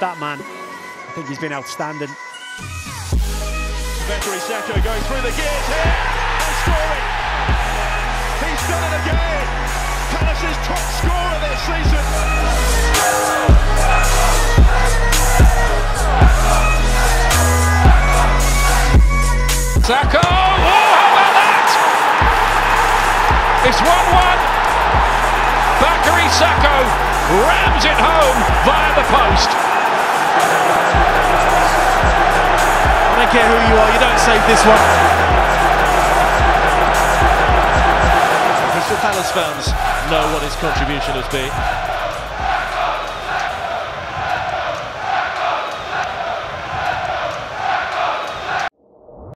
that man. I think he's been outstanding. Vettori Sako going through the gears here and scoring. He's done it again. Palace's top scorer this season. Sako! Oh, how about that? It's 1 1. Bakary Sako rams it home via the post. I don't care who you are, you don't save this one. Crystal Palace fans know what his contribution has been.